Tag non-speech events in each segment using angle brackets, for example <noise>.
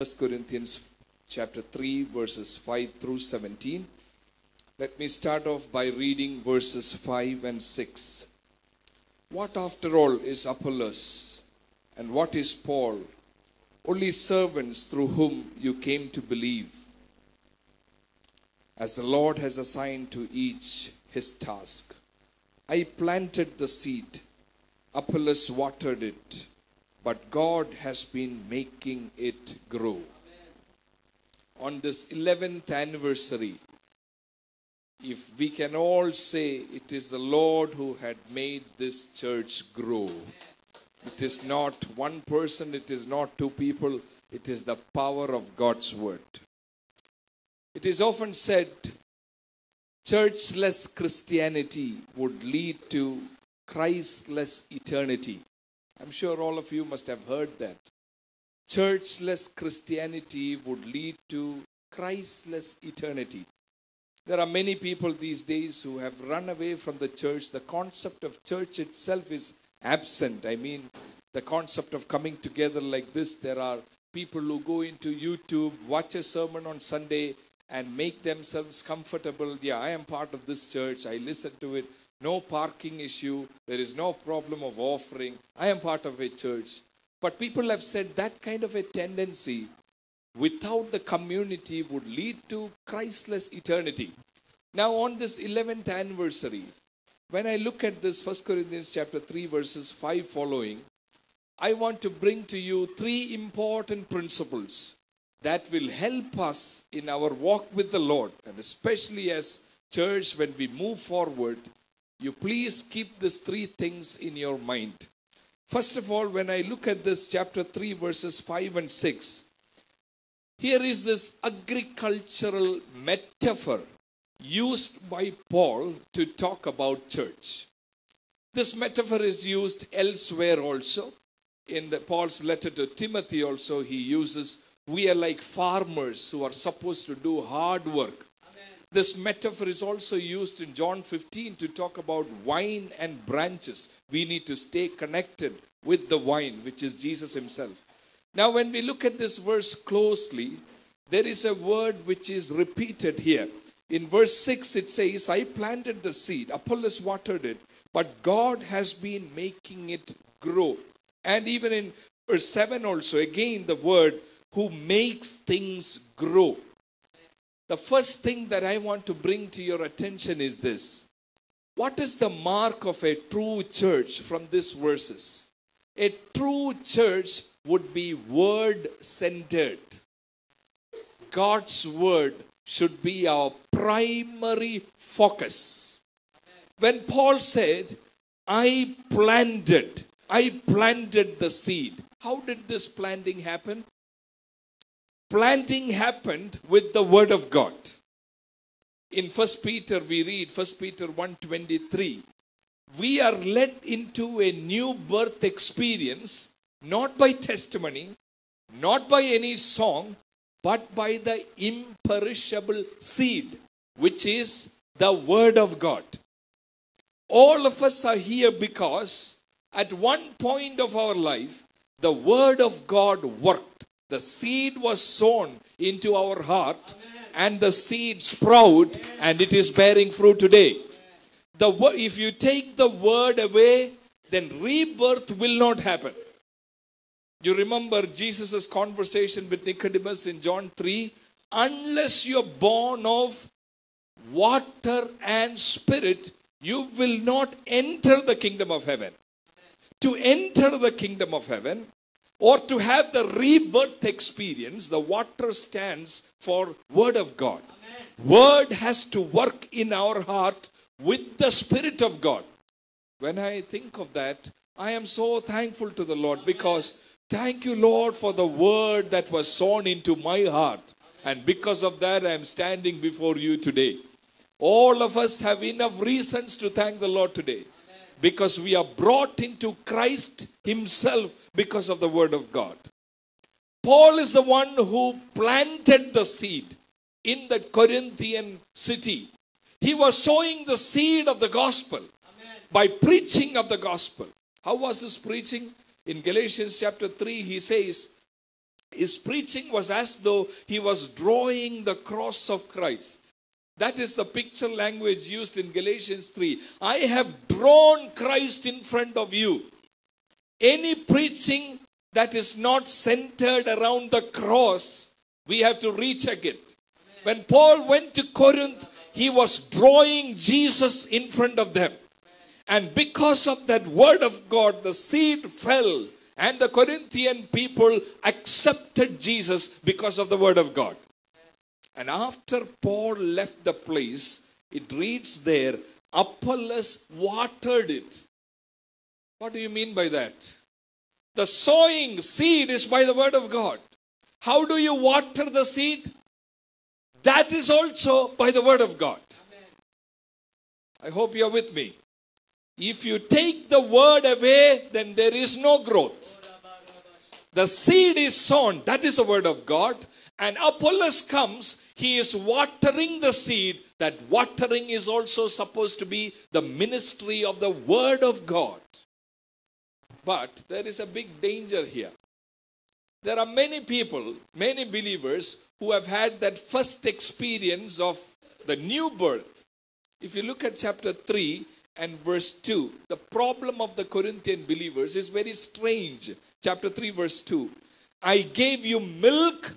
1 Corinthians chapter 3 verses 5 through 17. Let me start off by reading verses 5 and 6. What after all is Apollos and what is Paul? Only servants through whom you came to believe. As the Lord has assigned to each his task. I planted the seed, Apollos watered it, but God has been making it grow. On this 11th anniversary, if we can all say it is the Lord who had made this church grow. It is not one person, it is not two people, it is the power of God's word. It is often said churchless Christianity would lead to Christless eternity. I'm sure all of you must have heard that. Churchless Christianity would lead to Christless eternity. There are many people these days who have run away from the church. The concept of church itself is absent. I mean, the concept of coming together like this. There are people who go into YouTube, watch a sermon on Sunday, and make themselves comfortable. Yeah, I am part of this church. I listen to it. No parking issue. There is no problem of offering. I am part of a church. But people have said that kind of a tendency without the community would lead to Christless eternity. Now, on this 11th anniversary, when I look at this 1 Corinthians chapter 3, verses 5 following, I want to bring to you three important principles that will help us in our walk with the Lord, and especially as church when we move forward. You please keep these three things in your mind. First of all, when I look at this chapter 3, verses 5 and 6, here is this agricultural metaphor used by Paul to talk about church. This metaphor is used elsewhere also. In the, Paul's letter to Timothy, also, he uses we are like farmers who are supposed to do hard work. This metaphor is also used in John 15 to talk about wine and branches. We need to stay connected with the wine, which is Jesus Himself. Now, when we look at this verse closely, there is a word which is repeated here. In verse 6, it says, I planted the seed, Apollos watered it, but God has been making it grow. And even in verse 7 also, again, the word who makes things grow. The first thing that I want to bring to your attention is this. What is the mark of a true church from these verses? A true church would be word centered. God's word should be our primary focus. When Paul said, I planted, I planted the seed. How did this planting happen? Planting happened with the word of God. In First Peter we read First Peter 1:23 we are led into a new birth experience not by testimony, not by any song, but by the imperishable seed, which is the Word of God. All of us are here because at one point of our life, the Word of God worked. The seed was sown into our heart, and the seed sprout, and it is bearing fruit today. The, if you take the Word away, then rebirth will not happen. You remember Jesus' conversation with Nicodemus in John 3 unless you're born of water and spirit, you will not enter the kingdom of heaven. To enter the kingdom of heaven or to have the rebirth experience, the water stands for Word of God. Word has to work in our heart with the Spirit of God. When I think of that, I am so thankful to the Lord because Thank you, Lord, for the word that was sown into my heart. And because of that, I am standing before you today. All of us have enough reasons to thank the Lord today because we are brought into Christ Himself because of the Word of God. Paul is the one who planted the seed in the Corinthian city. He was sowing the seed of the gospel by preaching of the gospel. How was his preaching? In Galatians chapter 3, he says, His preaching was as though he was drawing the cross of Christ. That is the picture language used in Galatians 3. I have drawn Christ in front of you. Any preaching that is not centered around the cross, we have to recheck it. When Paul went to Corinth, he was drawing Jesus in front of them. And because of that word of God, the seed fell, and the Corinthian people accepted Jesus because of the word of God. And after Paul left the place, it reads there, Apollos watered it. What do you mean by that? The sowing seed is by the word of God. How do you water the seed? That is also by the word of God. I hope you are with me. If you take the word away, then there is no growth. The seed is sown, that is the word of God. And Apollos comes, he is watering the seed. That watering is also supposed to be the ministry of the word of God. But there is a big danger here. There are many people, many believers who have had that first experience of the new birth. If you look at chapter 3 and verse 2, the problem of the Corinthian believers is very strange. Chapter 3, verse 2. I gave you milk,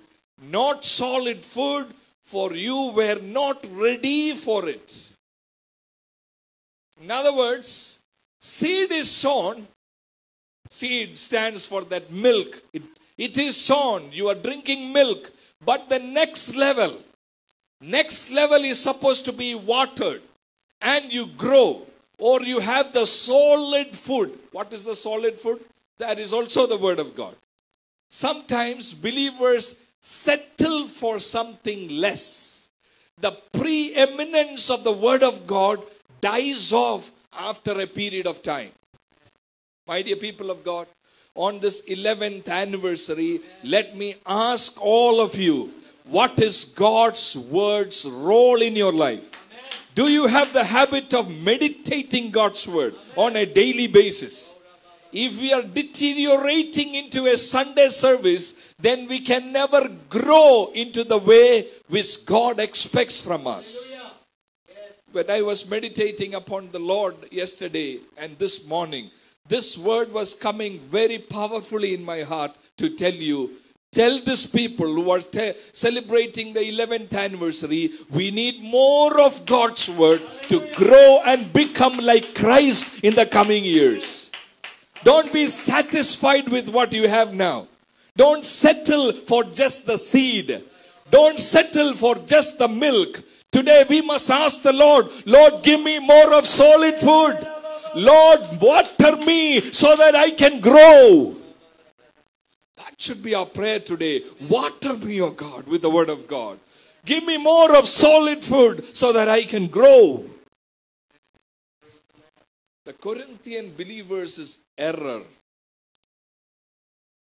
not solid food, for you were not ready for it. In other words, seed is sown. Seed stands for that milk. It, it is sown. You are drinking milk. But the next level, next level is supposed to be watered and you grow or you have the solid food. What is the solid food? That is also the word of God. Sometimes believers settle for something less. The preeminence of the word of God dies off after a period of time. My dear people of God, on this 11th anniversary, let me ask all of you what is God's word's role in your life? Do you have the habit of meditating God's word on a daily basis? If we are deteriorating into a Sunday service, then we can never grow into the way which God expects from us. When I was meditating upon the Lord yesterday and this morning, this word was coming very powerfully in my heart to tell you Tell these people who are te- celebrating the 11th anniversary, we need more of God's word to grow and become like Christ in the coming years. Don't be satisfied with what you have now. Don't settle for just the seed. Don't settle for just the milk. Today we must ask the Lord, Lord, give me more of solid food. Lord, water me so that I can grow. That should be our prayer today. Water me, O God, with the word of God. Give me more of solid food so that I can grow. The Corinthian believers' error.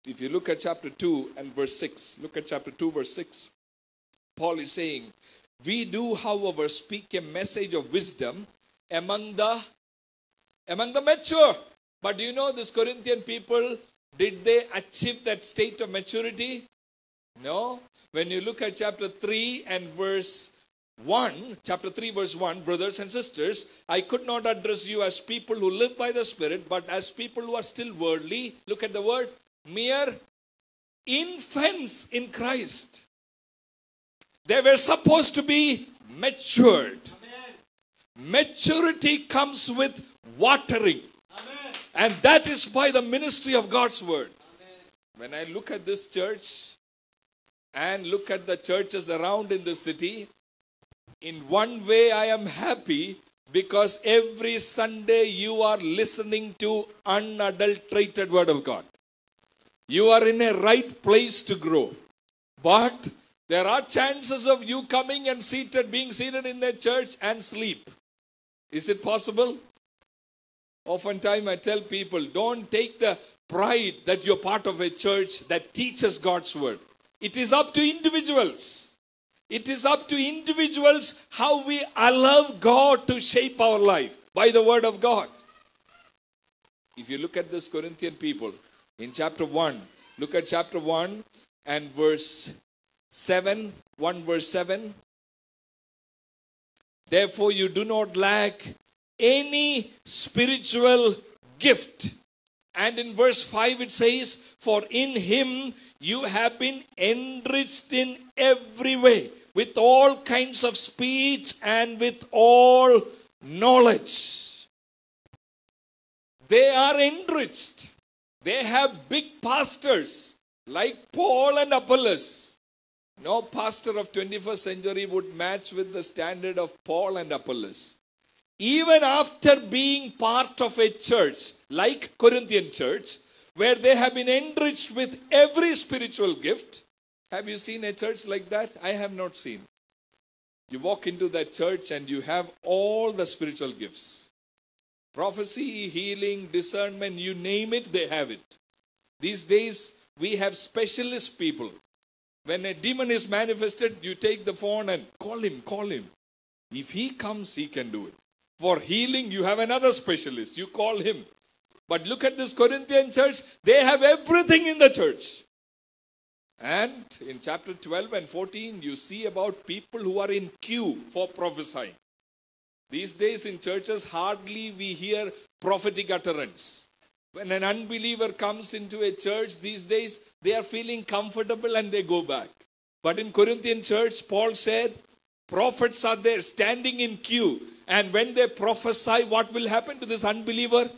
If you look at chapter 2 and verse 6, look at chapter 2, verse 6. Paul is saying, We do, however, speak a message of wisdom among the among the mature. But do you know this Corinthian people did they achieve that state of maturity? No. When you look at chapter 3 and verse 1, chapter 3, verse 1, brothers and sisters, I could not address you as people who live by the Spirit, but as people who are still worldly. Look at the word mere infants in Christ. They were supposed to be matured. Maturity comes with watering. And that is by the ministry of God's word. When I look at this church and look at the churches around in the city, in one way I am happy because every Sunday you are listening to unadulterated word of God. You are in a right place to grow. But there are chances of you coming and seated, being seated in the church and sleep. Is it possible? Oftentimes I tell people, don't take the pride that you're part of a church that teaches God's word. It is up to individuals. It is up to individuals how we allow God to shape our life by the word of God. If you look at this Corinthian people in chapter 1, look at chapter 1 and verse 7. 1 verse 7. Therefore, you do not lack any spiritual gift. And in verse 5 it says, For in him you have been enriched in every way, with all kinds of speech and with all knowledge. They are enriched. They have big pastors like Paul and Apollos. No pastor of 21st century would match with the standard of Paul and Apollos. Even after being part of a church like Corinthian church, where they have been enriched with every spiritual gift. Have you seen a church like that? I have not seen. You walk into that church and you have all the spiritual gifts prophecy, healing, discernment, you name it, they have it. These days, we have specialist people. When a demon is manifested, you take the phone and call him, call him. If he comes, he can do it. For healing, you have another specialist. You call him. But look at this Corinthian church, they have everything in the church. And in chapter 12 and 14, you see about people who are in queue for prophesying. These days in churches, hardly we hear prophetic utterance. When an unbeliever comes into a church these days, they are feeling comfortable and they go back. But in Corinthian church, Paul said, prophets are there standing in queue. And when they prophesy, what will happen to this unbeliever?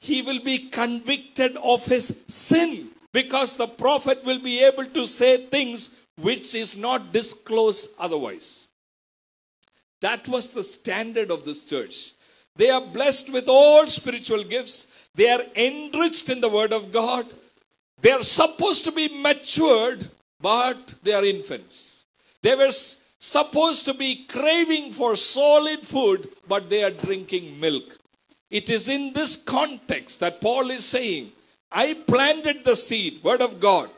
he will be convicted of his sin because the prophet will be able to say things which is not disclosed otherwise. That was the standard of this church. They are blessed with all spiritual gifts. They are enriched in the word of God. They are supposed to be matured, but they are infants. They were supposed to be craving for solid food, but they are drinking milk. It is in this context that Paul is saying, I planted the seed, word of God.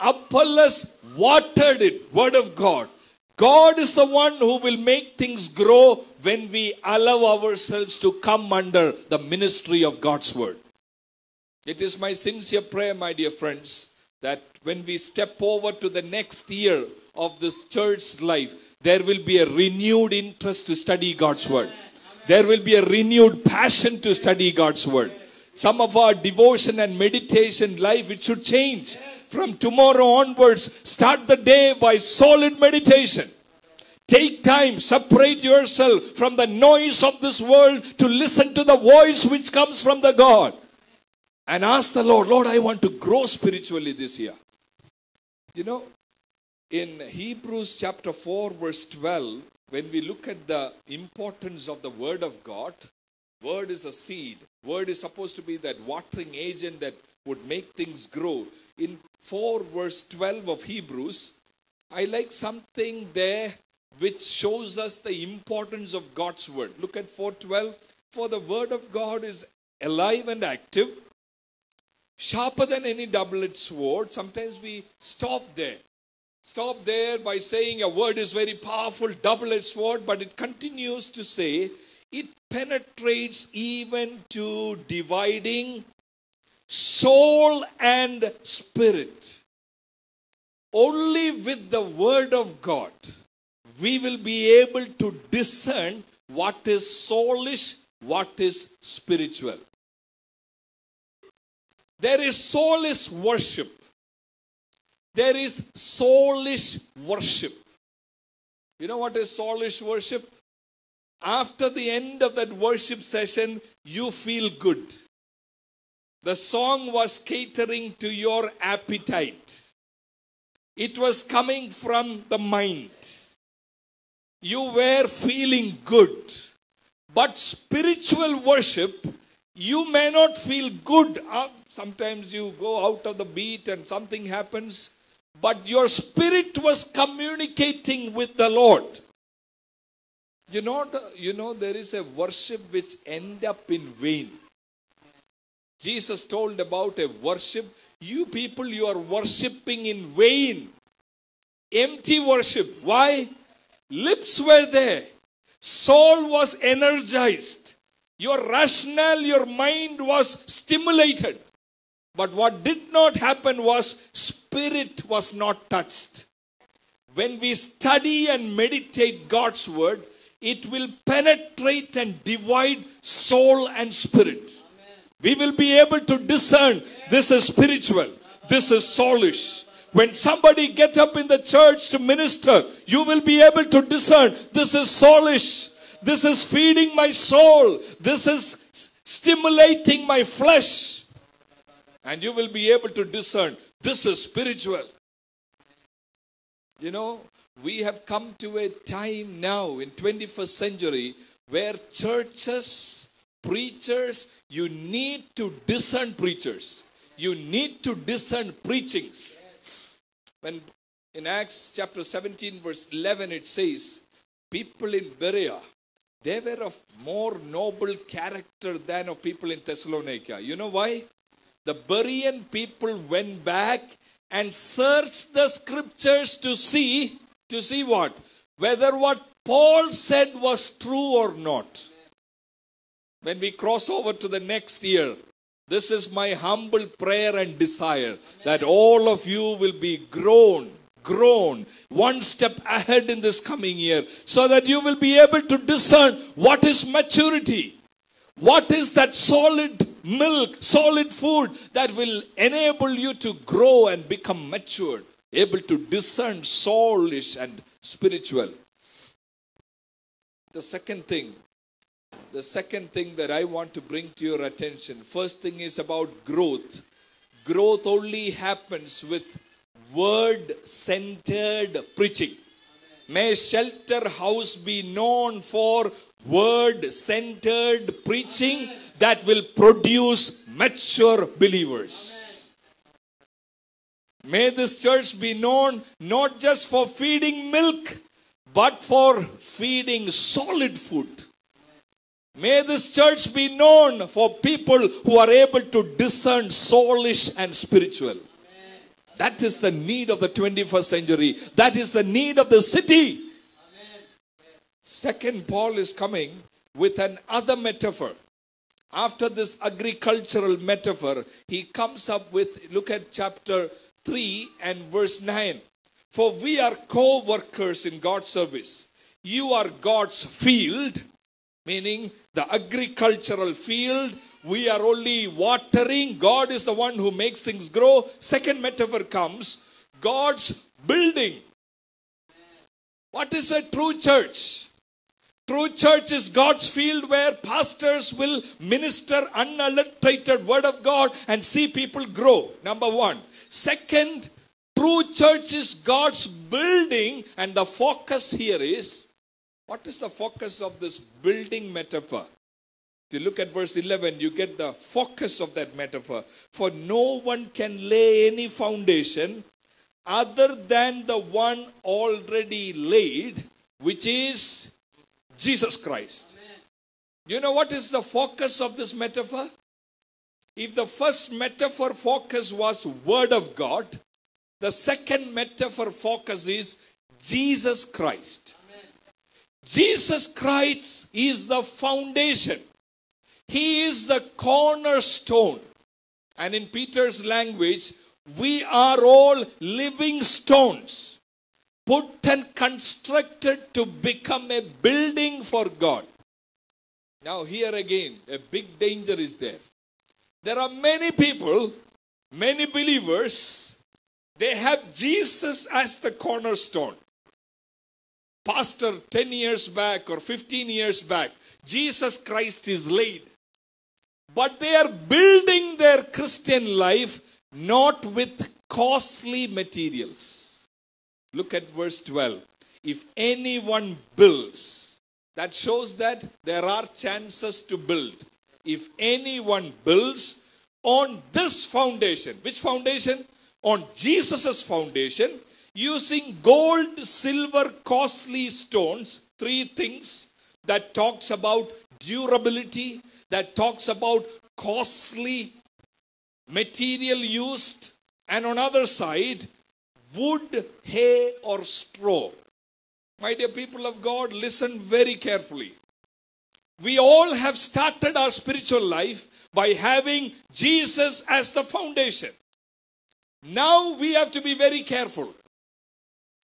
Apollos watered it, word of God. God is the one who will make things grow when we allow ourselves to come under the ministry of God's word. It is my sincere prayer, my dear friends, that when we step over to the next year of this church's life, there will be a renewed interest to study God's word there will be a renewed passion to study God's word. Some of our devotion and meditation life, it should change. From tomorrow onwards, start the day by solid meditation. Take time, separate yourself from the noise of this world to listen to the voice which comes from the God. And ask the Lord, Lord, I want to grow spiritually this year. You know, in Hebrews chapter 4, verse 12, when we look at the importance of the word of God, word is a seed. Word is supposed to be that watering agent that would make things grow. In 4 verse 12 of Hebrews, I like something there which shows us the importance of God's word. Look at 4:12. For the word of God is alive and active, sharper than any double-edged sword. Sometimes we stop there stop there by saying a word is very powerful, double edged sword, but it continues to say it penetrates even to dividing soul and spirit. Only with the word of God we will be able to discern what is soulish, what is spiritual. There is soulish worship there is soulish worship. You know what is soulish worship? After the end of that worship session, you feel good. The song was catering to your appetite. It was coming from the mind. You were feeling good. But spiritual worship, you may not feel good. Uh, sometimes you go out of the beat and something happens but your spirit was communicating with the Lord. You know, you know, there is a worship which end up in vain. Jesus told about a worship. You people, you are worshipping in vain. Empty worship. Why? Lips were there. Soul was energized. Your rationale, your mind was stimulated. But what did not happen was spirit was not touched. When we study and meditate God's word, it will penetrate and divide soul and spirit. We will be able to discern this is spiritual, this is soulish. When somebody get up in the church to minister, you will be able to discern this is soulish, this is feeding my soul, this is stimulating my flesh. And you will be able to discern this is spiritual. You know, we have come to a time now in 21st century where churches, preachers, you need to discern preachers. You need to discern preachings. When in Acts chapter 17 verse 11 it says, people in Berea, they were of more noble character than of people in Thessalonica. You know why? The Berean people went back and search the scriptures to see to see what? Whether what Paul said was true or not. When we cross over to the next year, this is my humble prayer and desire that all of you will be grown, grown one step ahead in this coming year so that you will be able to discern what is maturity. What is that solid milk, solid food that will enable you to grow and become matured? able to discern soulish and spiritual. The second thing, the second thing that I want to bring to your attention, first thing is about growth. Growth only happens with word centered preaching. May Shelter House be known for word centered preaching that will produce mature believers. May this church be known not just for feeding milk, but for feeding solid food. May this church be known for people who are able to discern soulish and spiritual. That is the need of the 21st century. That is the need of the city. Second, Paul is coming with an other metaphor. After this agricultural metaphor, he comes up with, look at chapter 3 and verse 9. For we are co workers in God's service. You are God's field, meaning the agricultural field. We are only watering. God is the one who makes things grow. Second metaphor comes God's building. What is a true church? True church is God's field where pastors will minister unadulterated word of God and see people grow. Number one. Second, true church is God's building, and the focus here is what is the focus of this building metaphor? If you look at verse 11, you get the focus of that metaphor. For no one can lay any foundation other than the one already laid, which is Jesus Christ. Amen. You know what is the focus of this metaphor? If the first metaphor focus was Word of God, the second metaphor focus is Jesus Christ. Amen. Jesus Christ is the foundation. He is the cornerstone. And in Peter's language, we are all living stones, put and constructed to become a building for God. Now, here again, a big danger is there. There are many people, many believers, they have Jesus as the cornerstone. Pastor, 10 years back or 15 years back, Jesus Christ is laid. But they are building their Christian life not with costly materials. Look at verse 12. If anyone builds, that shows that there are chances to build if anyone builds on this foundation, which foundation? On Jesus' foundation, using gold, silver, costly stones, three things that talks about durability, that talks about costly material used, and on other side, wood, hay, or straw. My dear people of God, listen very carefully. we all have started our spiritual life by having Jesus as the foundation. Now we have to be very careful.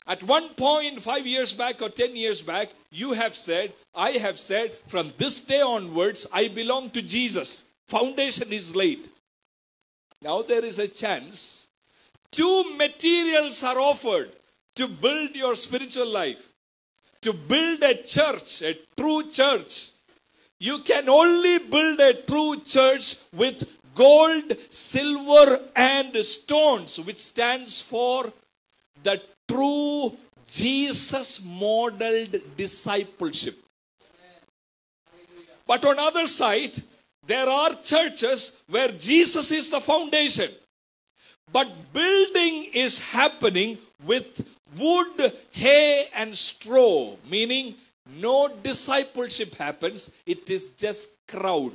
At one point, five years back or ten years back, you have said, I have said, from this day onwards, I belong to Jesus. Foundation is laid. Now there is a chance. Two materials are offered to build your spiritual life, to build a church, a true church. You can only build a true church with gold, silver, and stones, which stands for the true Jesus modeled discipleship. But on other side, there are churches where Jesus is the foundation. But building is happening with wood, hay, and straw, meaning no discipleship happens, it is just crowd.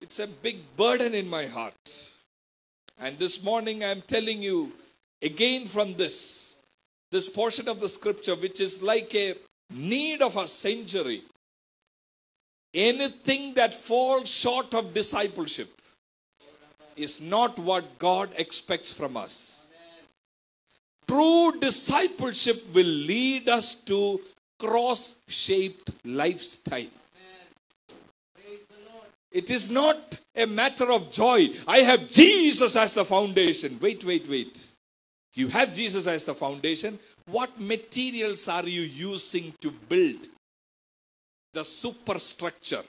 It's a big burden in my heart. And this morning I'm telling you again from this, this portion of the scripture, which is like a need of a century. Anything that falls short of discipleship is not what God expects from us. True discipleship will lead us to cross shaped lifestyle. It is not a matter of joy. I have Jesus as the foundation. Wait, wait, wait. You have Jesus as the foundation. What materials are you using to build the superstructure?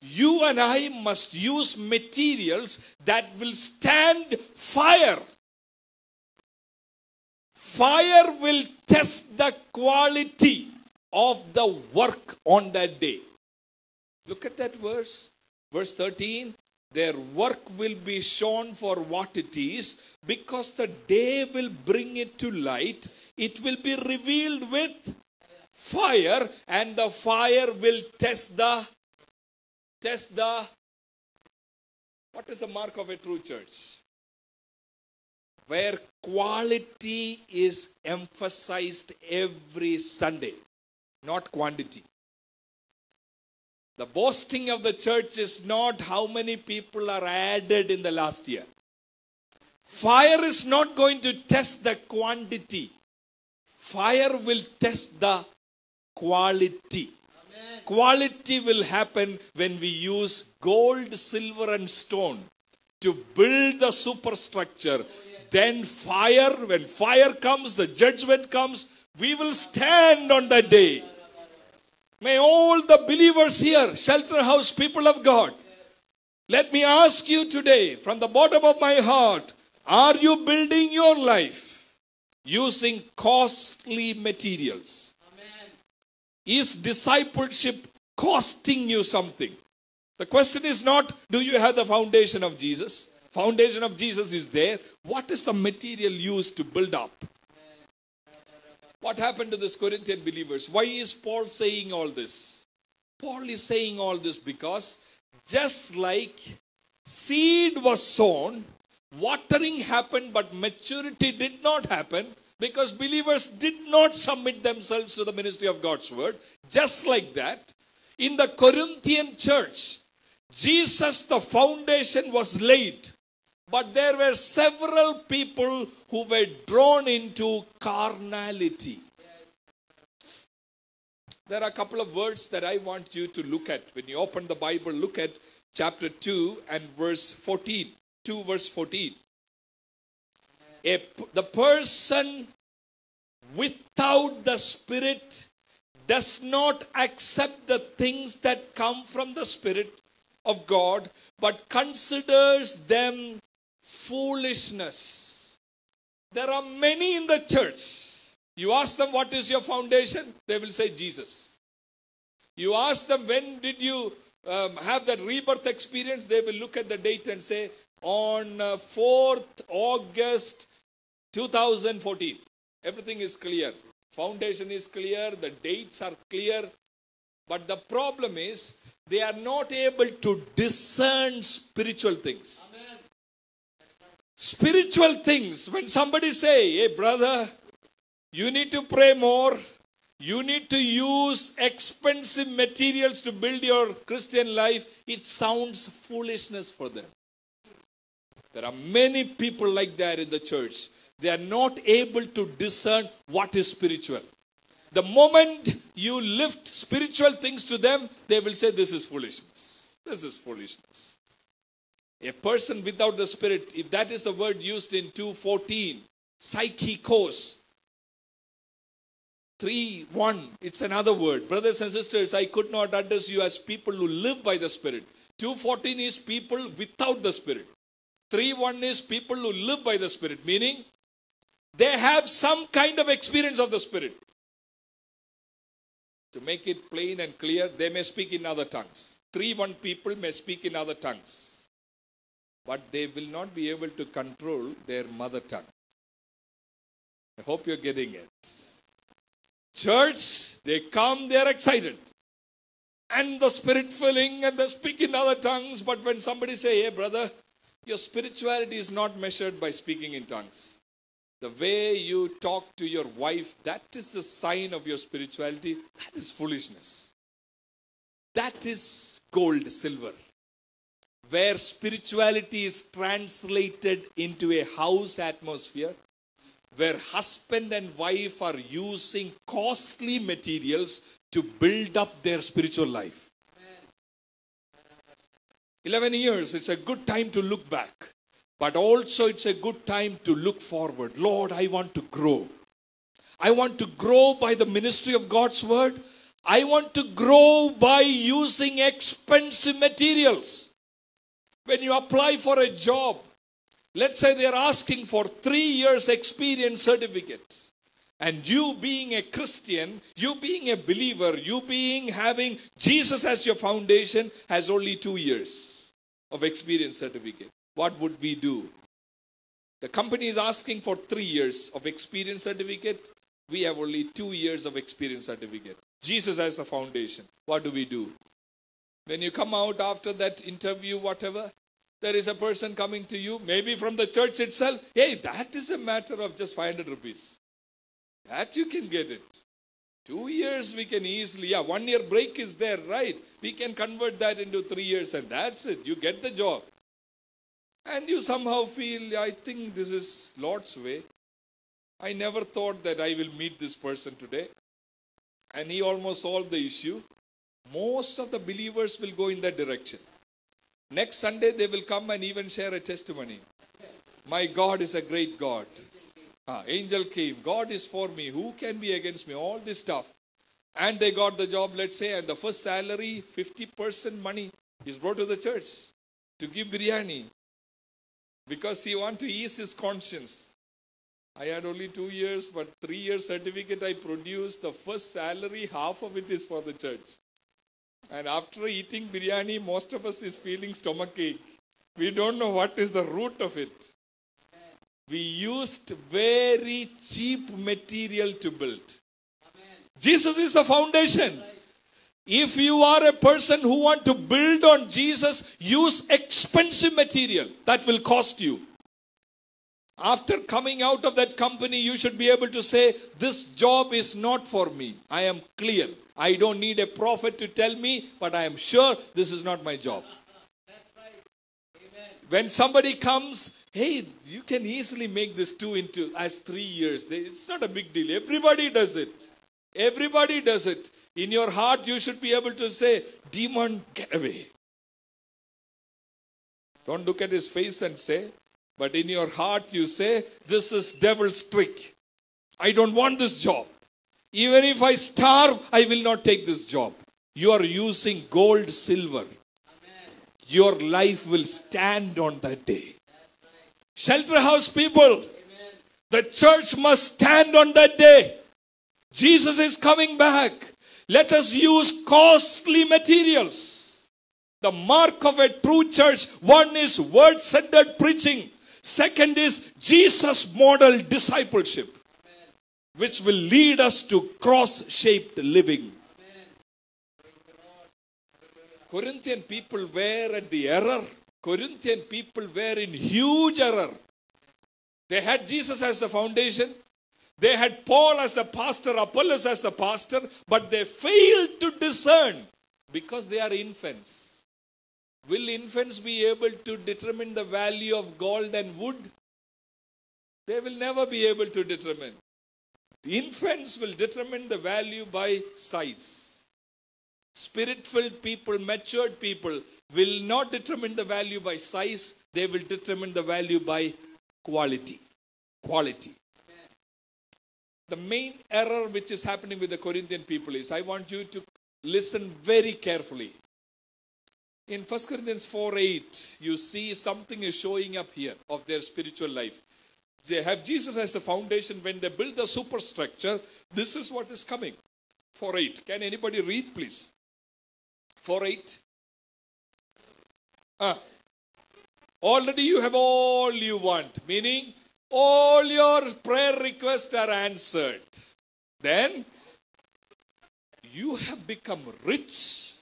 You and I must use materials that will stand fire. Fire will test the quality of the work on that day. Look at that verse. Verse 13 their work will be shown for what it is because the day will bring it to light. It will be revealed with fire, and the fire will test the test the what is the mark of a true church? Where quality is emphasized every Sunday, not quantity. The boasting of the church is not how many people are added in the last year. Fire is not going to test the quantity. Fire will test the quality. Amen. Quality will happen when we use gold, silver, and stone to build the superstructure. Oh, yes. Then fire, when fire comes, the judgment comes, we will stand on that day. May all the believers here, Shelter House people of God, let me ask you today from the bottom of my heart are you building your life using costly materials? Is discipleship costing you something? The question is not do you have the foundation of Jesus? Foundation of Jesus is there. What is the material used to build up? What happened to this Corinthian believers? Why is Paul saying all this? Paul is saying all this because just like seed was sown, watering happened, but maturity did not happen because believers did not submit themselves to the ministry of God's word. Just like that, in the Corinthian church, Jesus, the foundation was laid. But there were several people who were drawn into carnality. There are a couple of words that I want you to look at. When you open the Bible, look at chapter 2 and verse 14. 2 verse 14. A, the person without the Spirit does not accept the things that come from the Spirit of God, but considers them foolishness. There are many in the church. You ask them, What is your foundation? They will say, Jesus. You ask them, When did you um, have that rebirth experience? They will look at the date and say, On uh, 4th August 2014. Everything is clear. Foundation is clear. The dates are clear. But the problem is, they are not able to discern spiritual things spiritual things when somebody say hey brother you need to pray more you need to use expensive materials to build your Christian life, it sounds foolishness for them. There are many people like that in the church. They are not able to discern what is spiritual. The moment you lift spiritual things to them, they will say, This is foolishness. This is foolishness. A person without the spirit, if that is the word used in 214, psychikos, 3 1, it's another word. Brothers and sisters, I could not address you as people who live by the Spirit. 214 is people without the Spirit. 3 1 is people who live by the Spirit, meaning they have some kind of experience of the Spirit. To make it plain and clear, they may speak in other tongues. 3 1 people may speak in other tongues, but they will not be able to control their mother tongue. I hope you're getting it. Church, they come, they're excited. And the spirit filling and they speak in other tongues. But when somebody say, hey brother, your spirituality is not measured by speaking in tongues. The way you talk to your wife, that is the sign of your spirituality. That is foolishness. That is gold, silver. Where spirituality is translated into a house atmosphere, where husband and wife are using costly materials to build up their spiritual life. 11 years, it's a good time to look back, but also it's a good time to look forward. Lord, I want to grow. I want to grow by the ministry of God's word. I want to grow by using expensive materials. When you apply for a job, let's say they're asking for three years experience certificate. And you being a Christian, you being a believer, you being having Jesus as your foundation has only two years of experience certificate. What would we do? The company is asking for three years of experience certificate. We have only two years of experience certificate. Jesus as the foundation. What do we do? When you come out after that interview, whatever, there is a person coming to you, maybe from the church itself. Hey, that is a matter of just 500 rupees. That you can get it. Two years we can easily, yeah, one year break is there, right? We can convert that into three years and that's it. You get the job. And you somehow feel, I think this is Lord's way. I never thought that I will meet this person today. And he almost solved the issue. Most of the believers will go in that direction. Next Sunday, they will come and even share a testimony. My God is a great God. Ah, angel came. God is for me. Who can be against me? All this stuff. And they got the job, let's say, and the first salary, 50% money is brought to the church to give biryani because he want to ease his conscience. I had only two years, but three years certificate I produced. The first salary, half of it is for the church. And after eating biryani, most of us is feeling stomach ache. We don't know what is the root of it. We used very cheap material to build. Jesus is the foundation. If you are a person who want to build on Jesus, use expensive material. That will cost you. After coming out of that company, you should be able to say, This job is not for me. I am clear. I don't need a prophet to tell me, but I am sure this is not my job. When somebody comes, hey, you can easily make this two into as three years. It's not a big deal. Everybody does it. Everybody does it. In your heart, you should be able to say, Demon, get away. Don't look at his face and say, but in your heart, you say, This is devil's trick. I don't want this job. Even if I starve, I will not take this job. You are using gold, silver. Your life will stand on that day. Shelter house people, the church must stand on that day. Jesus is coming back. Let us use costly materials. The mark of a true church one is word centered preaching, second is Jesus model discipleship, which will lead us to cross shaped living. Corinthian people were at the error. Corinthian people were in huge error. They had Jesus as the foundation. They had Paul as the pastor, Apollos as the pastor, but they failed to discern because they are infants. Will infants be able to determine the value of gold and wood? They will never be able to determine. Infants will determine the value by size. Spirit filled people, matured people will not determine the value by size, they will determine the value by quality. Quality. The main error which is happening with the Corinthian people is I want you to listen very carefully. In 1 Corinthians 4 8, you see something is showing up here of their spiritual life. They have Jesus as a foundation. When they build the superstructure, this is what is coming. 4 8. Can anybody read, please? 4 8. Ah. Already you have all you want, meaning all your prayer requests are answered. Then you have become rich.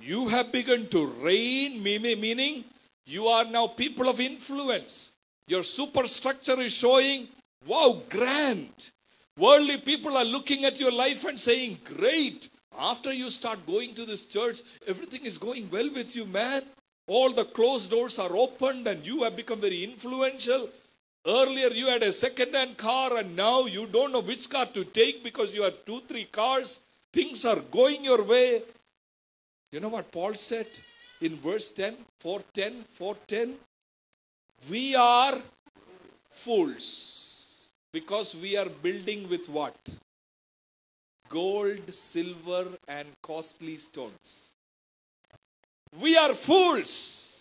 You have begun to reign, meaning you are now people of influence. Your superstructure is showing, wow, grand. Worldly people are looking at your life and saying, great. After you start going to this church, everything is going well with you, man. All the closed doors are opened and you have become very influential. Earlier you had a second hand car and now you don't know which car to take because you have two, three cars. Things are going your way. You know what Paul said in verse 10, 410, 410? We are fools because we are building with what? Gold, silver, and costly stones. We are fools.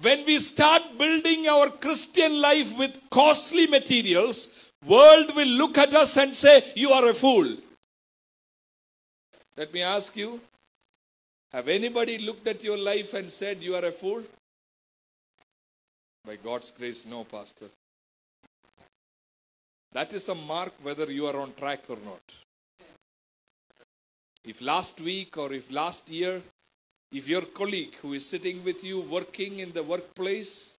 When we start building our Christian life with costly materials, world will look at us and say, you are a fool. Let me ask you, have anybody looked at your life and said you are a fool? By God's grace, no, Pastor. That is a mark whether you are on track or not. If last week or if last year, if your colleague who is sitting with you working in the workplace,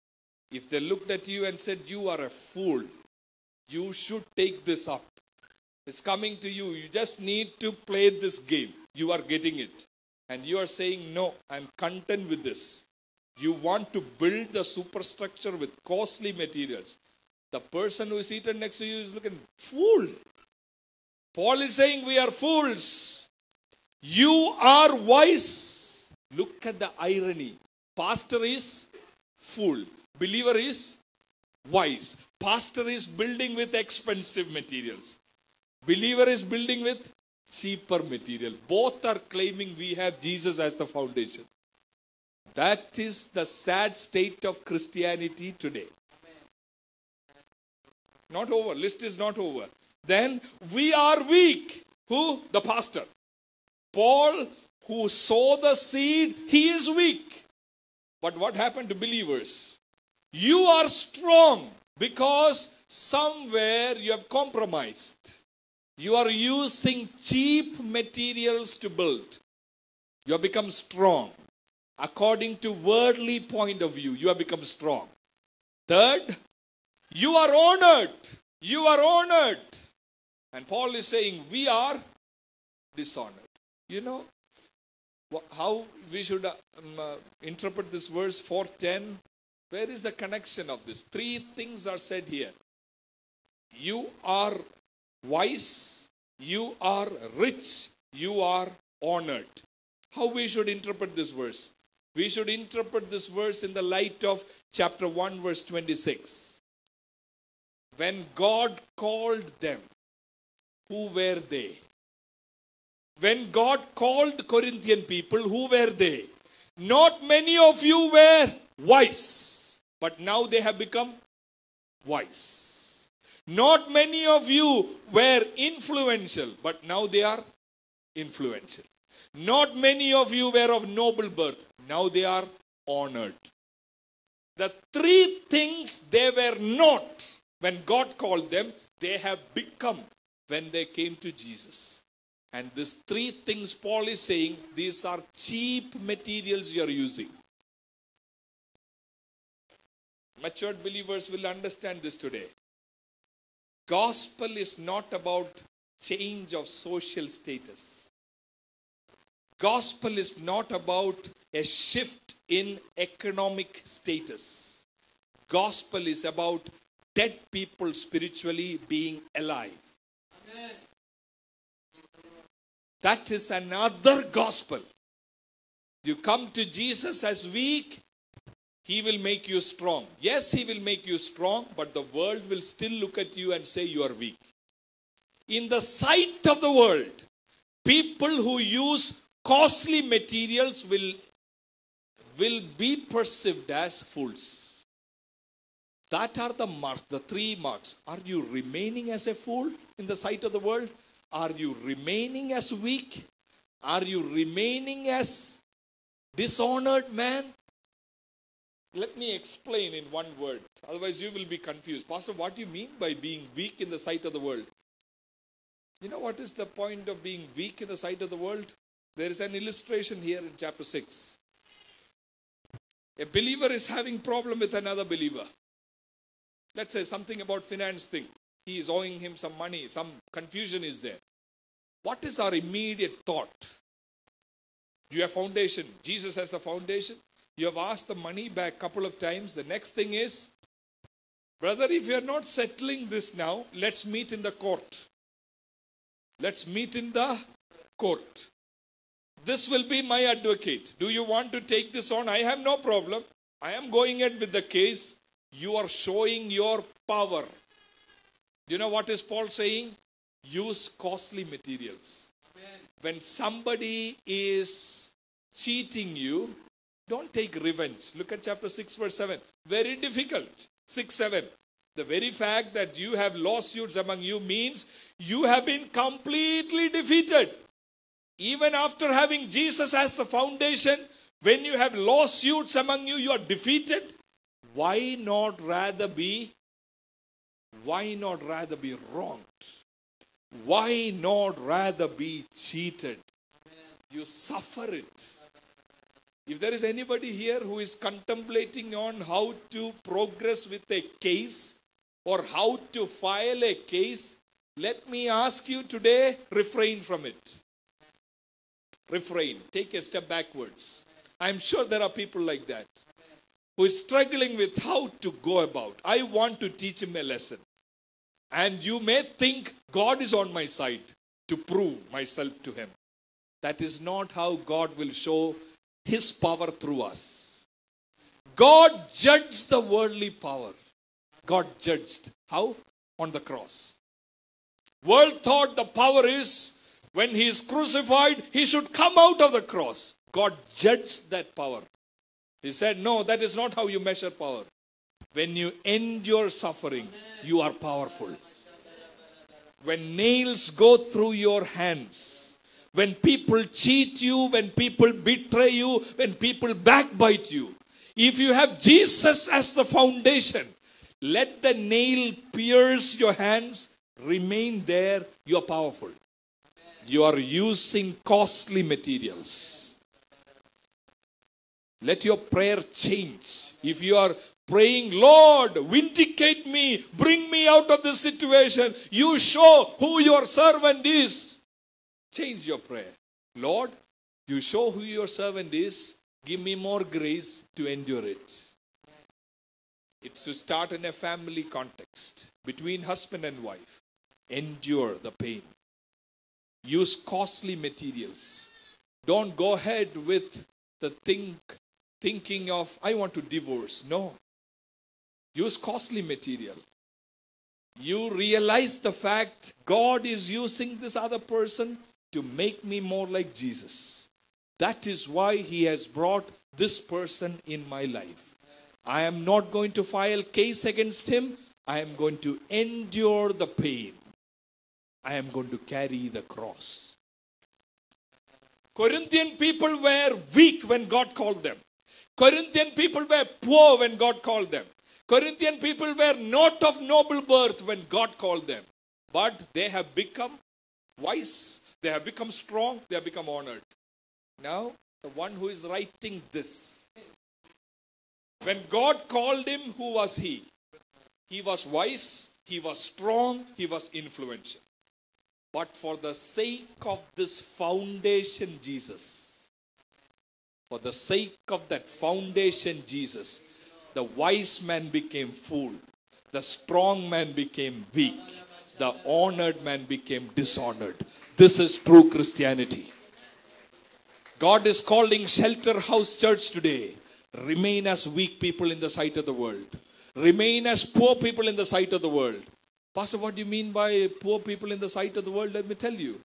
if they looked at you and said, You are a fool, you should take this up. It's coming to you. You just need to play this game. You are getting it. And you are saying, No, I'm content with this. You want to build the superstructure with costly materials. The person who is seated next to you is looking, fool. Paul is saying, We are fools. You are wise. Look at the irony. Pastor is fool. Believer is wise. Pastor is building with expensive materials. Believer is building with cheaper material. Both are claiming we have Jesus as the foundation. That is the sad state of Christianity today. Not over. List is not over. Then we are weak. Who? The pastor. Paul, who sowed the seed, he is weak. But what happened to believers? You are strong because somewhere you have compromised. You are using cheap materials to build. You have become strong. According to worldly point of view, you have become strong. Third, you are honored. You are honored. And Paul is saying, we are dishonored. You know how we should um, uh, interpret this verse 410? Where is the connection of this? Three things are said here. You are wise, you are rich, you are honored. How we should interpret this verse? We should interpret this verse in the light of chapter 1, verse 26. When God called them, who were they? When God called the Corinthian people, who were they? Not many of you were wise, but now they have become wise. Not many of you were influential, but now they are influential. Not many of you were of noble birth, now they are honored. The three things they were not when God called them, they have become when they came to Jesus. And these three things Paul is saying, these are cheap materials you are using. Matured believers will understand this today. Gospel is not about change of social status. Gospel is not about a shift in economic status. Gospel is about dead people spiritually being alive. That is another gospel. You come to Jesus as weak, he will make you strong. Yes, he will make you strong, but the world will still look at you and say you are weak. In the sight of the world, people who use costly materials will, will be perceived as fools. That are the marks, the three marks. Are you remaining as a fool in the sight of the world? Are you remaining as weak? Are you remaining as dishonored man? Let me explain in one word. Otherwise, you will be confused. Pastor, what do you mean by being weak in the sight of the world? You know what is the point of being weak in the sight of the world? There is an illustration here in chapter 6. A believer is having problem with another believer. Let's say something about finance thing. He is owing him some money, some confusion is there. What is our immediate thought? You have foundation. Jesus has the foundation. You have asked the money back a couple of times. The next thing is, brother, if you are not settling this now, let's meet in the court. Let's meet in the court. This will be my advocate. Do you want to take this on? I have no problem. I am going ahead with the case. You are showing your power. You know what is Paul saying? Use costly materials. When somebody is cheating you, don't take revenge. Look at chapter 6, verse 7. Very difficult. 6, 7. The very fact that you have lawsuits among you means you have been completely defeated. Even after having Jesus as the foundation, when you have lawsuits among you, you are defeated. Why not rather be? Why not rather be wronged? Why not rather be cheated? You suffer it. If there is anybody here who is contemplating on how to progress with a case or how to file a case, let me ask you today refrain from it. Refrain. Take a step backwards. I'm sure there are people like that who is struggling with how to go about. I want to teach him a lesson. And you may think God is on my side to prove myself to him. That is not how God will show his power through us. God judged the worldly power. God judged. How? On the cross. World thought the power is when he is crucified, he should come out of the cross. God judged that power. He said, No, that is not how you measure power. When you endure suffering, you are powerful. When nails go through your hands, when people cheat you, when people betray you, when people backbite you, if you have Jesus as the foundation, let the nail pierce your hands, remain there, you are powerful. You are using costly materials. Let your prayer change. If you are praying, Lord, vindicate me, bring me out of this situation, you show who your servant is. Change your prayer. Lord, you show who your servant is, give me more grace to endure it. It's to start in a family context between husband and wife. Endure the pain. Use costly materials. Don't go ahead with the think thinking of I want to divorce. No. Use costly material. You realize the fact God is using this other person to make me more like Jesus. That is why He has brought this person in my life. I am not going to file case against him. I am going to endure the pain. I am going to carry the cross. Corinthian people were weak when God called them. Corinthian people were poor when God called them. Corinthian people were not of noble birth when God called them. But they have become wise, they have become strong, they have become honored. Now, the one who is writing this, when God called him, who was he? He was wise, he was strong, he was influential. But for the sake of this foundation, Jesus, for the sake of that foundation, Jesus, the wise man became fool, the strong man became weak, the honored man became dishonored. This is true Christianity. God is calling Shelter House Church today. Remain as weak people in the sight of the world. Remain as poor people in the sight of the world. Pastor, what do you mean by poor people in the sight of the world? Let me tell you.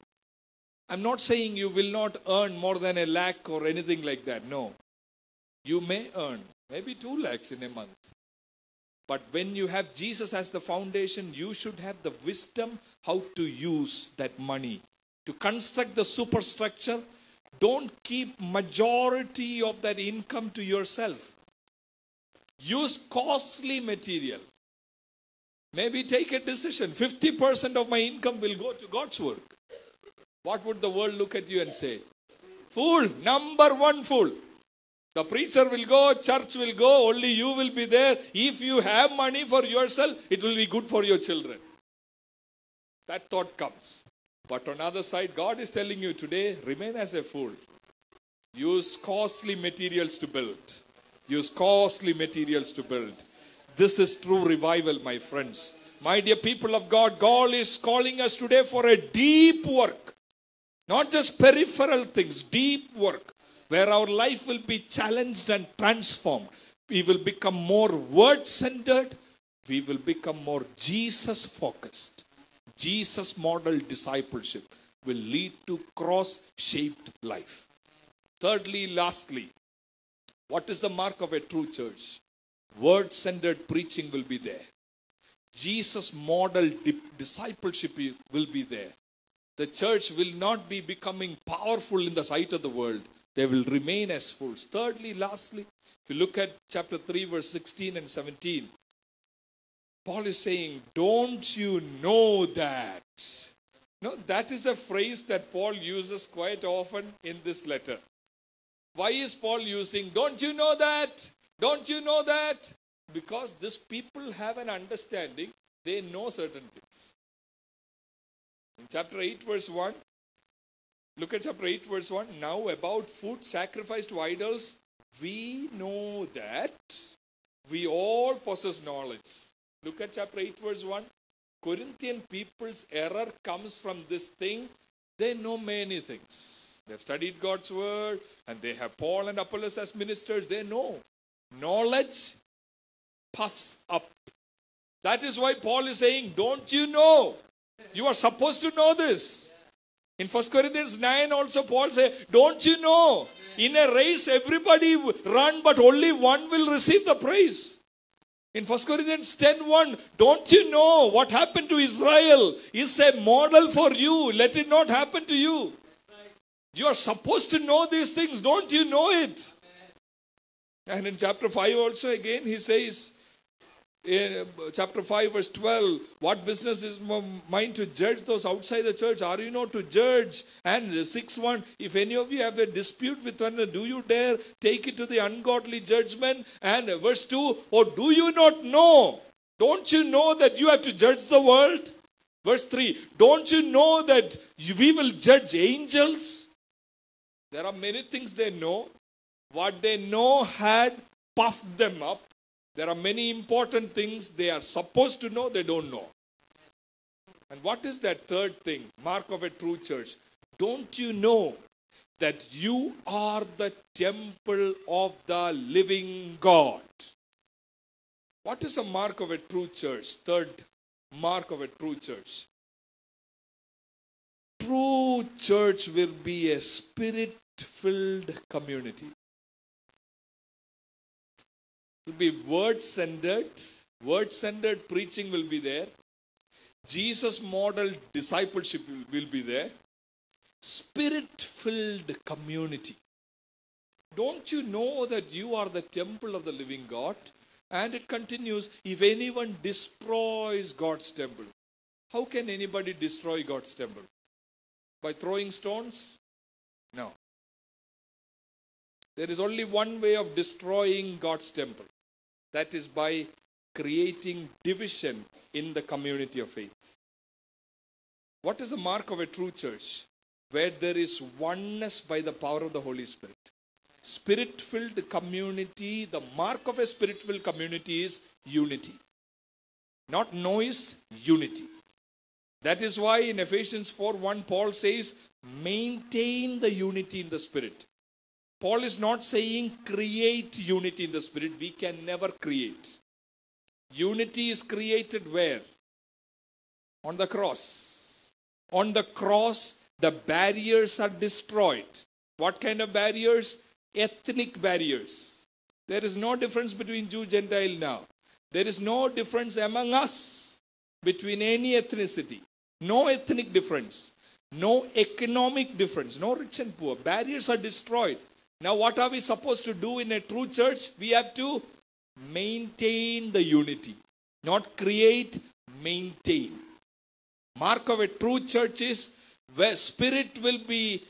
I'm not saying you will not earn more than a lakh or anything like that. No. You may earn maybe two lakhs in a month. But when you have Jesus as the foundation, you should have the wisdom how to use that money to construct the superstructure. Don't keep majority of that income to yourself. Use costly material. Maybe take a decision 50% of my income will go to God's work. What would the world look at you and say? Fool, number one fool. The preacher will go, church will go, only you will be there. If you have money for yourself, it will be good for your children. That thought comes. But on the other side, God is telling you today, remain as a fool. Use costly materials to build. Use costly materials to build. This is true revival, my friends. My dear people of God, God is calling us today for a deep work. Not just peripheral things, deep work where our life will be challenged and transformed. We will become more word centered. We will become more Jesus focused. Jesus model discipleship will lead to cross shaped life. Thirdly, lastly, what is the mark of a true church? Word centered preaching will be there. Jesus model discipleship will be there. The church will not be becoming powerful in the sight of the world. They will remain as fools. Thirdly, lastly, if you look at chapter 3, verse 16 and 17, Paul is saying, Don't you know that? No, that is a phrase that Paul uses quite often in this letter. Why is Paul using, Don't you know that? Don't you know that? Because these people have an understanding, they know certain things. In chapter 8, verse 1, look at chapter 8, verse 1. Now, about food sacrificed to idols, we know that we all possess knowledge. Look at chapter 8, verse 1. Corinthian people's error comes from this thing. They know many things. They've studied God's word and they have Paul and Apollos as ministers. They know. Knowledge puffs up. That is why Paul is saying, Don't you know? You are supposed to know this. In 1 Corinthians 9 also Paul says, Don't you know? In a race everybody run, but only one will receive the praise. In 1 Corinthians 10 don't you know what happened to Israel is a model for you. Let it not happen to you. You are supposed to know these things. Don't you know it? And in chapter 5 also again he says, in chapter 5 verse 12 what business is mine to judge those outside the church? Are you not to judge? And 6 1 if any of you have a dispute with one do you dare take it to the ungodly judgment? And verse 2 or do you not know? Don't you know that you have to judge the world? Verse 3 don't you know that we will judge angels? There are many things they know. What they know had puffed them up there are many important things they are supposed to know, they don't know. And what is that third thing? Mark of a true church. Don't you know that you are the temple of the living God? What is a mark of a true church? Third mark of a true church. True church will be a spirit filled community will be word centered. Word centered preaching will be there. Jesus model discipleship will be there. Spirit filled community. Don't you know that you are the temple of the living God? And it continues if anyone destroys God's temple, how can anybody destroy God's temple? By throwing stones? No. There is only one way of destroying God's temple that is by creating division in the community of faith. What is the mark of a true church? Where there is oneness by the power of the Holy Spirit. Spirit filled community, the mark of a spirit filled community is unity. Not noise, unity. That is why in Ephesians 4 1, Paul says, maintain the unity in the spirit. Paul is not saying create unity in the spirit. We can never create. Unity is created where? On the cross. On the cross, the barriers are destroyed. What kind of barriers? Ethnic barriers. There is no difference between Jew Gentile now. There is no difference among us between any ethnicity. No ethnic difference. No economic difference. No rich and poor. Barriers are destroyed. Now, what are we supposed to do in a true church? We have to maintain the unity, not create, maintain. Mark of a true church is where spirit will be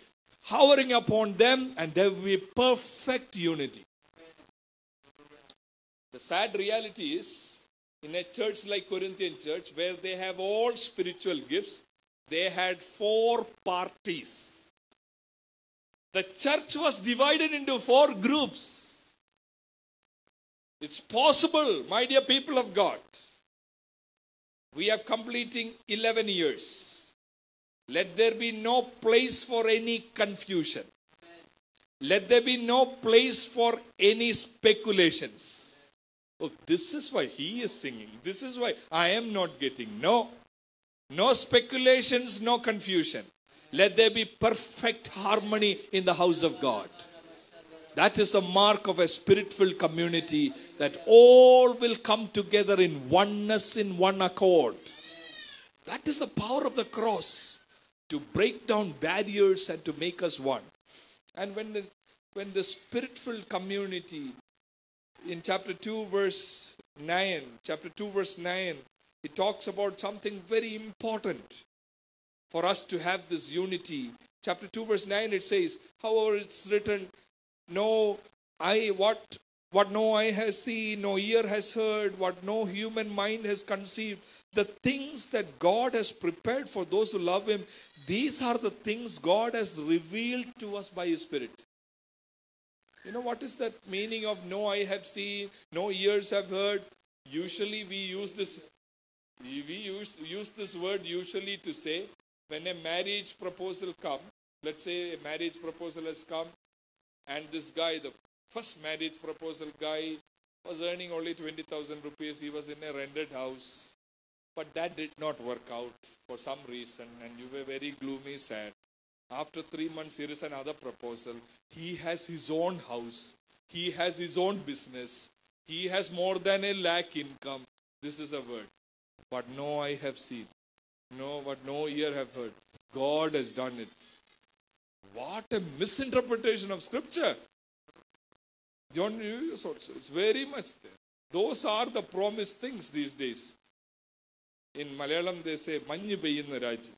hovering upon them and there will be perfect unity. The sad reality is in a church like Corinthian church where they have all spiritual gifts, they had four parties. The church was divided into four groups. It's possible, my dear people of God. We are completing 11 years. Let there be no place for any confusion. Let there be no place for any speculations. Oh, this is why he is singing. This is why I am not getting. No. No speculations, no confusion. Let there be perfect harmony in the house of God. That is the mark of a spirit filled community that all will come together in oneness, in one accord. That is the power of the cross to break down barriers and to make us one. And when the when the spirit community in chapter 2, verse 9, chapter 2, verse 9, it talks about something very important for us to have this unity. Chapter 2, verse 9, it says, However, it's written, No eye, what what no eye has seen, no ear has heard, what no human mind has conceived, the things that God has prepared for those who love Him, these are the things God has revealed to us by His Spirit. You know what is that meaning of no eye have seen, no ears have heard? Usually we use this we use, use this word usually to say when a marriage proposal come, let's say a marriage proposal has come and this guy, the first marriage proposal guy was earning only 20,000 rupees. He was in a rented house. But that did not work out for some reason and you were very gloomy, sad. After three months, here is another proposal. He has his own house. He has his own business. He has more than a lakh income. This is a word. But no eye have seen. No, what no ear have heard. God has done it. What a misinterpretation of scripture. John, Lewis also. it's very much there. Those are the promised things these days. In Malayalam, they say, Manju Peyinna Rajya.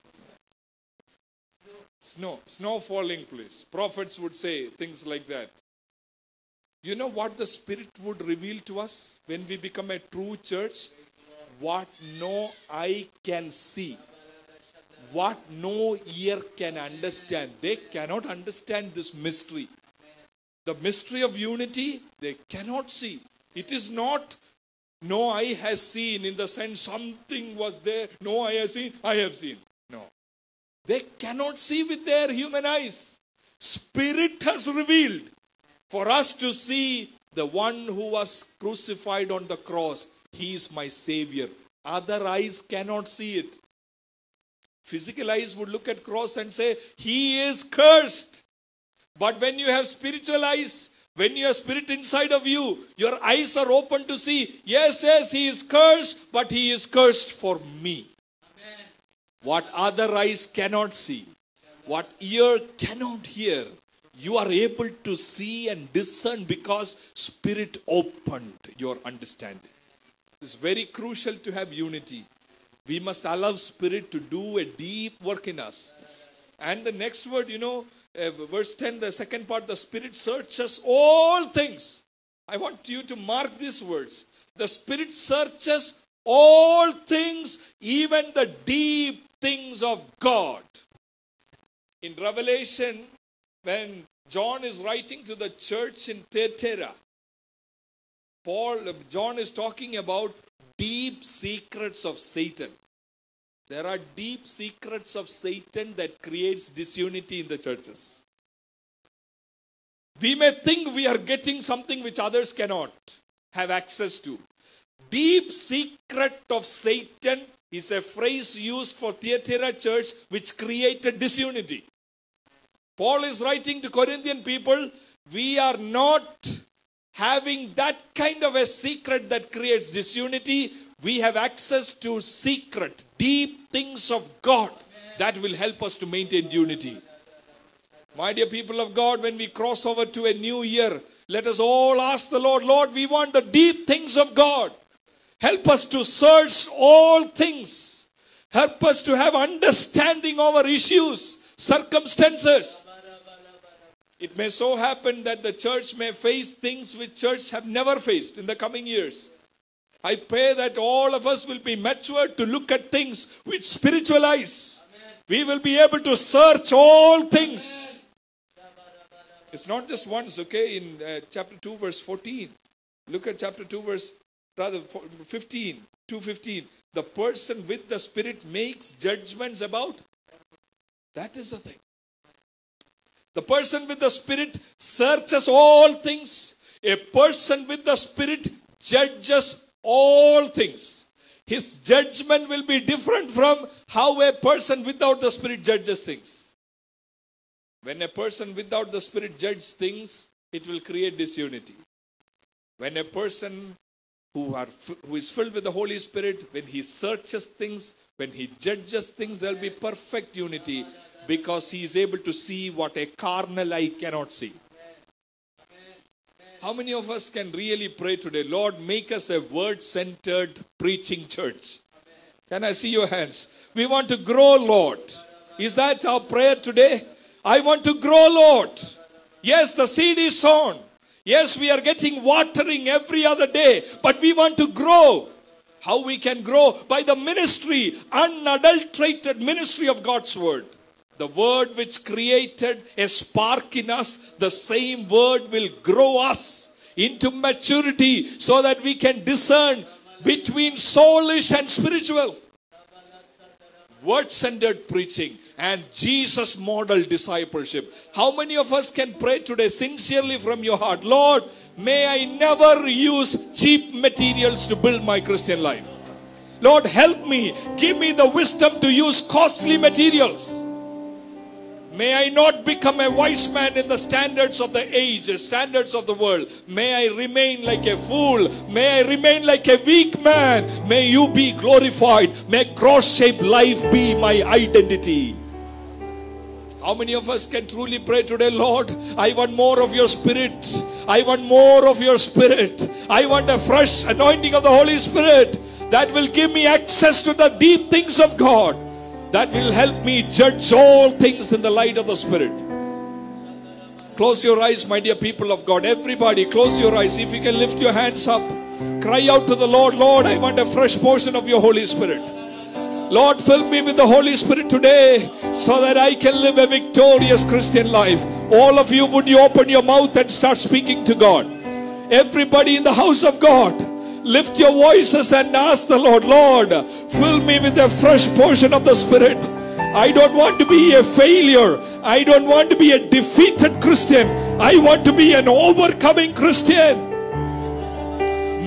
Snow, snow falling place. Prophets would say things like that. You know what the Spirit would reveal to us when we become a true church? What no eye can see, what no ear can understand. They cannot understand this mystery. The mystery of unity, they cannot see. It is not no eye has seen in the sense something was there, no eye has seen, I have seen. No. They cannot see with their human eyes. Spirit has revealed for us to see the one who was crucified on the cross. He is my Savior. Other eyes cannot see it. Physical eyes would look at cross and say, He is cursed. But when you have spiritual eyes, when you have spirit inside of you, your eyes are open to see, yes, yes, he is cursed, but he is cursed for me. Amen. What other eyes cannot see, what ear cannot hear, you are able to see and discern because spirit opened your understanding. It's very crucial to have unity. We must allow spirit to do a deep work in us. And the next word, you know, uh, verse 10, the second part, the spirit searches all things. I want you to mark these words. the Spirit searches all things, even the deep things of God. In Revelation, when John is writing to the church in Thyatira, Paul, John is talking about deep secrets of Satan. There are deep secrets of Satan that creates disunity in the churches. We may think we are getting something which others cannot have access to. Deep secret of Satan is a phrase used for Thyatira church which created disunity. Paul is writing to Corinthian people, we are not having that kind of a secret that creates disunity. We have access to secret, deep things of God that will help us to maintain unity. My dear people of God, when we cross over to a new year, let us all ask the Lord, Lord, we want the deep things of God. Help us to search all things. Help us to have understanding over issues, circumstances. It may so happen that the church may face things which church have never faced in the coming years. I pray that all of us will be matured to look at things with spiritual eyes. We will be able to search all things. It's not just once, okay? In uh, chapter 2, verse 14. Look at chapter 2, verse rather 15, 215. The person with the Spirit makes judgments about. That is the thing. The person with the Spirit searches all things. A person with the Spirit judges all things. His judgment will be different from how a person without the Spirit judges things. When a person without the Spirit judges things, it will create disunity. When a person who, are, who is filled with the Holy Spirit, when he searches things, when he judges things, there will be perfect unity because he is able to see what a carnal eye cannot see. How many of us can really pray today? Lord, make us a word centered preaching church. Can I see your hands? We want to grow, Lord. Is that our prayer today? I want to grow, Lord. Yes, the seed is sown. Yes, we are getting watering every other day, but we want to grow. How we can grow? By the ministry, unadulterated ministry of God's word. The word which created a spark in us, the same word will grow us into maturity so that we can discern between soulish and spiritual. Word centered preaching and Jesus model discipleship. How many of us can pray today sincerely from your heart? Lord, may I never use cheap materials to build my Christian life. Lord, help me. Give me the wisdom to use costly materials. May I not become a wise man in the standards of the age, the standards of the world. May I remain like a fool. May I remain like a weak man. May you be glorified. May cross shaped life be my identity. How many of us can truly pray today, Lord? I want more of your spirit. I want more of your spirit. I want a fresh anointing of the Holy Spirit that will give me access to the deep things of God that will help me judge all things in the light of the Spirit. Close your eyes, my dear people of God. Everybody, close your eyes. If you can lift your hands up, cry out to the Lord, Lord, I want a fresh portion of your Holy Spirit. Lord, fill me with the Holy Spirit today so that I can live a victorious Christian life. All of you, would you open your mouth and start speaking to God? Everybody in the house of God, lift your voices and ask the Lord, Lord, fill me with a fresh portion of the Spirit. I don't want to be a failure. I don't want to be a defeated Christian. I want to be an overcoming Christian.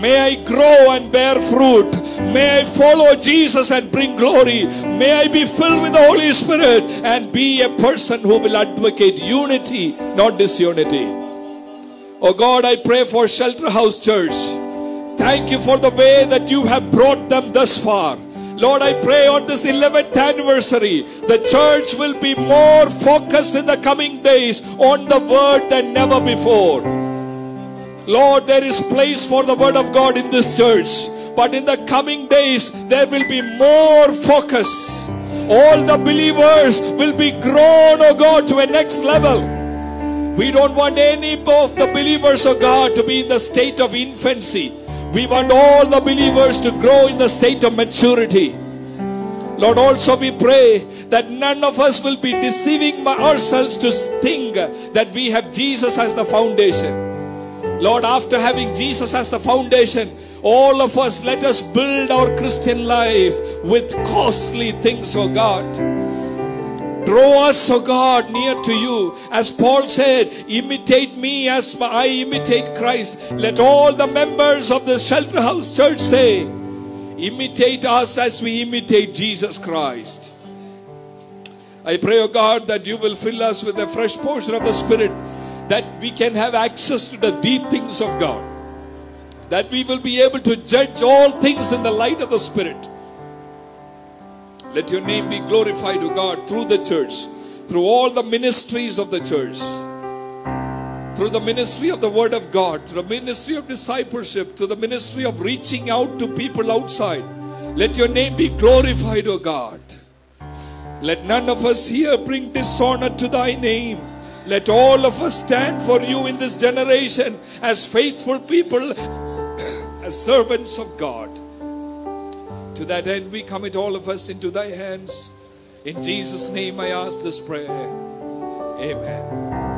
May I grow and bear fruit. May I follow Jesus and bring glory. May I be filled with the Holy Spirit and be a person who will advocate unity, not disunity. Oh God, I pray for Shelter House Church. Thank you for the way that you have brought them thus far. Lord, I pray on this 11th anniversary, the church will be more focused in the coming days on the word than never before. Lord, there is place for the word of God in this church. But in the coming days, there will be more focus. All the believers will be grown, oh God, to a next level. We don't want any of the believers, oh God, to be in the state of infancy. We want all the believers to grow in the state of maturity. Lord, also we pray that none of us will be deceiving ourselves to think that we have Jesus as the foundation. Lord, after having Jesus as the foundation, all of us let us build our Christian life with costly things, oh God. Draw us, O God, near to you. As Paul said, imitate me as I imitate Christ. Let all the members of the Shelter House Church say, imitate us as we imitate Jesus Christ. I pray, O God, that you will fill us with a fresh portion of the Spirit, that we can have access to the deep things of God, that we will be able to judge all things in the light of the Spirit. Let your name be glorified, O God, through the church, through all the ministries of the church, through the ministry of the Word of God, through the ministry of discipleship, through the ministry of reaching out to people outside. Let your name be glorified, O God. Let none of us here bring dishonor to thy name. Let all of us stand for you in this generation as faithful people, <coughs> as servants of God. To that end, we commit all of us into thy hands. In Jesus' name, I ask this prayer. Amen.